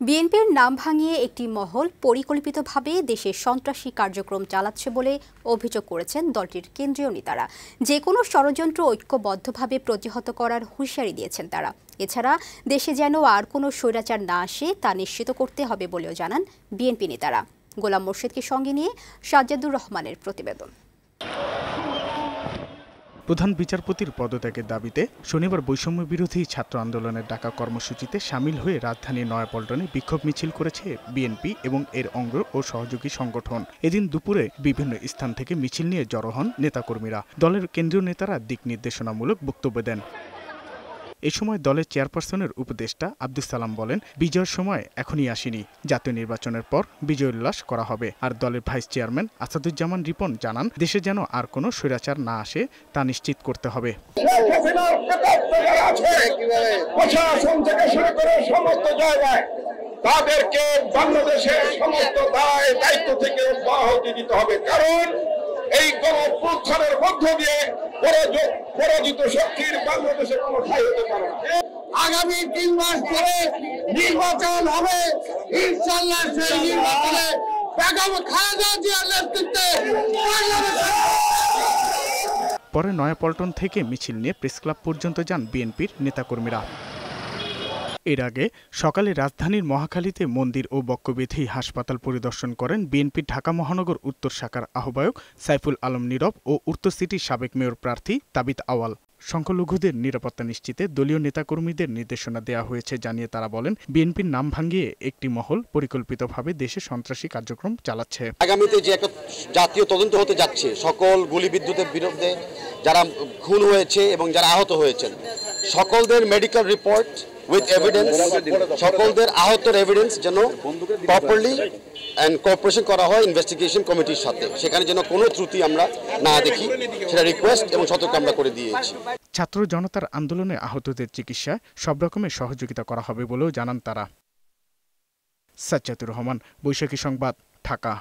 বিএনপির নাম ভাঙিয়ে একটি মহল পরিকল্পিতভাবে দেশে সন্ত্রাসী কার্যক্রম চালাচ্ছে বলে অভিযোগ করেছেন দলটির কেন্দ্রীয় নেতারা। যে কোনো ষড়যন্ত্র ঐক্যবদ্ধভাবে প্রতিহত করার হুঁশিয়ারি দিয়েছেন তারা। এছাড়া দেশে যেন আর কোনো স্বৈরাচার না আসে তা নিশ্চিত করতে হবে বলেও জানান বিএনপি নেতারা। গোলাম মোর্শেদকে সঙ্গে নিয়ে সাজ্জাদুর রহমানের প্রতিবেদন। প্রধান বিচারপতির পদত্যাগের দাবিতে শনিবার বৈষম্য বিরোধী ছাত্র আন্দোলনের ডাকা কর্মসূচিতে সামিল হয়ে রাজধানী নয়াপল্টনে বিক্ষোভ মিছিল করেছে বিএনপি এবং এর অঙ্গ ও সহযোগী সংগঠন। এদিন দুপুরে বিভিন্ন স্থান থেকে মিছিল নিয়ে জড়ো হন নেতাকর্মীরা। দলের কেন্দ্রীয় নেতারা দিক নির্দেশনামূলক বক্তব্য দেন। এ সময় দলের চেয়ারপারসনের উপদেষ্টা আব্দুল সালাম বলেন, বিজয়ের সময় এখনই আসেনি। জাতীয় নির্বাচনের পর বিজয় উল্লাস করা হবে। আর দলের ভাইস চেয়ারম্যান আসাদুজ্জামান রিপন জানান, দেশে যেন আর কোনো স্বৈরাচার না আসে, তা নিশ্চিত করতে হবে। তাদেরকে বাংলাদেশের সমস্ত দায়, দায়িত্ব থেকে অব্যাহতি দিতে হবে। কারণ গণপ্রুত্থানের মধ্য দিয়ে পরাজিত শক্তির বাংলাদেশে কোনো ঠাই হতে পারে না। আগামী তিন মাস পরে নির্বাচন হবে। ইনশাল্লাহ সেই নির্বাচনে বেগম খালেদা জিয়ার নেতৃত্বে পরে নয়াপল্টন থেকে মিছিল নিয়ে প্রেসক্লাব পর্যন্ত যান বিএনপির নেতাকর্মীরা। এর আগে সকালে রাজধানীর মহাখালীতে মন্দির ও বক্কবিধি হাসপাতাল পরিদর্শন করেন বিএনপির ঢাকা মহানগর উত্তর শাখার আহ্বায়ক সাইফুল আলম নীরব ও উত্তর সিটির সাবেক মেয়র প্রার্থী তাবিত আওয়াল। সংখ্যালঘুদের নিরাপত্তা নিশ্চিতে দলীয় নেতাকর্মীদের নির্দেশনা দেওয়া হয়েছে জানিয়ে তারা বলেন, বিএনপির নাম ভাঙিয়ে একটি মহল পরিকল্পিতভাবে দেশে সন্ত্রাসী কার্যক্রম চালাচ্ছে। আগামীতে যে একটা জাতীয় তদন্ত হতে যাচ্ছে, সকল গুলি বিদ্যুতের বিরুদ্ধে যারা খুন হয়েছে এবং যারা আহত হয়েছেন, সকলদের মেডিকেল রিপোর্ট উইথ এভিডেন্স সকলদের আহতের এভিডেন্স যেন প্রপারলি অ্যান্ড কোঅপারেশন করা হয় ইনভেস্টিগেশন কমিটির সাথে। সেখানে যেন কোনো ত্রুটি আমরা না দেখি, সেটা রিকোয়েস্ট এবং সতর্ক আমরা করে দিয়েছি। ছাত্র জনতার আন্দোলনে আহতদের চিকিৎসা সব রকমের সহযোগিতা করা হবে বলেও জানান তারা। সাজ্জাতুর রহমান, বৈশাখী সংবাদ, ঢাকা।